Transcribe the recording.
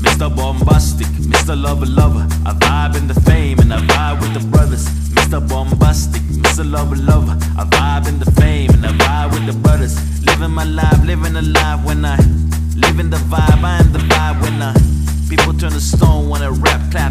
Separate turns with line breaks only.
Mr. Bombastic, Mr. Lover Lover. I vibe in the fame and I vibe with the brothers. Mr. Bombastic, Mr. Lover Lover. I vibe in the fame and I vibe with the brothers. Living my life, living alive when I living the vibe. I am the vibe when I people turn to stone when I rap clap.